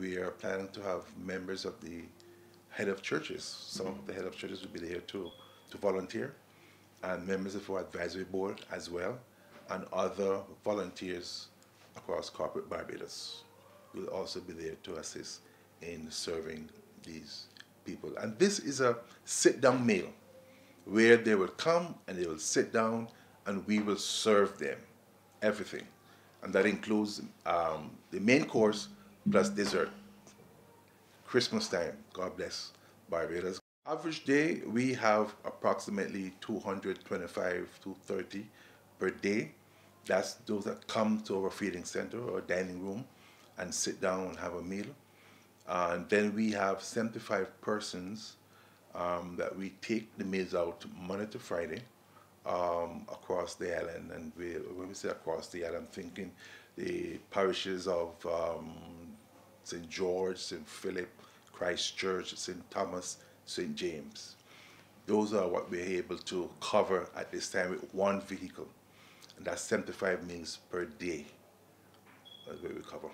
We are planning to have members of the head of churches. Some of the head of churches will be there to, to volunteer, and members of our advisory board as well, and other volunteers across corporate Barbados will also be there to assist in serving these people. And this is a sit-down meal where they will come and they will sit down and we will serve them everything. And that includes um, the main course plus dessert. Christmas time, God bless Barbados. Average day, we have approximately 225 to 30 per day. That's those that come to our feeding center or dining room and sit down and have a meal. And then we have 75 persons um, that we take the meals out Monday to Friday um, across the island. And we, when we say across the island, I'm thinking the parishes of um, St. George, St. Philip, Christ Church, St. Thomas, St. James. Those are what we're able to cover at this time with one vehicle. And that's 75 meals per day. That's what we cover.